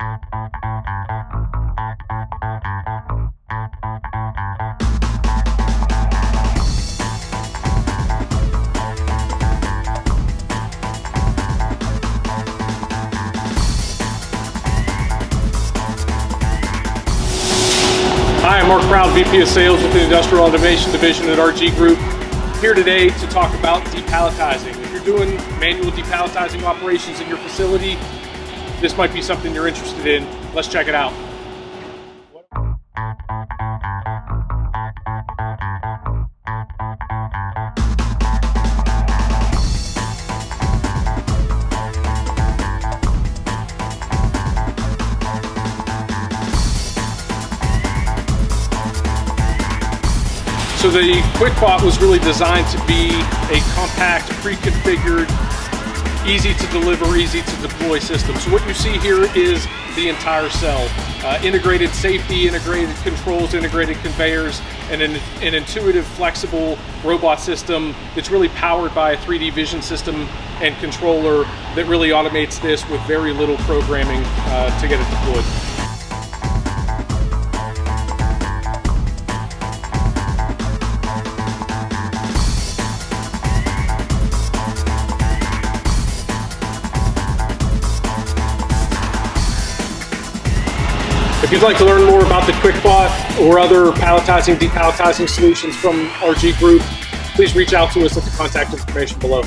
Hi, I'm Mark Brown, VP of Sales with the Industrial Automation Division at RG Group. Here today to talk about depalletizing. If you're doing manual depalletizing operations in your facility, this might be something you're interested in. Let's check it out. So the QuickBot was really designed to be a compact, pre-configured, easy to deliver, easy to deploy system. So what you see here is the entire cell. Uh, integrated safety, integrated controls, integrated conveyors, and an, an, intuitive, flexible robot system that's really powered by a 3D vision system and controller that really automates this with very little programming uh, to get it deployed. If you'd like to learn more about the QuickBot or other palletizing, depalletizing solutions from RG Group, please reach out to us at the contact information below.